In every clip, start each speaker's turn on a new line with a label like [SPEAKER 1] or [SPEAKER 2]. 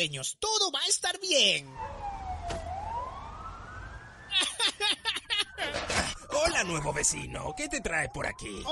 [SPEAKER 1] sueños. Todo va a estar bien.
[SPEAKER 2] Hola, nuevo vecino. ¿Qué te trae por aquí?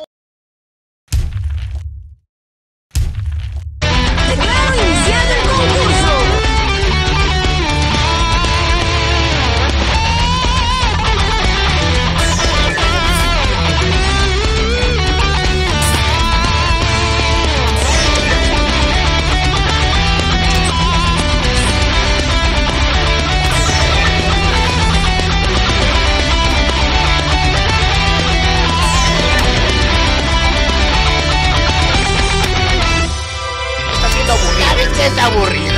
[SPEAKER 2] aburrido.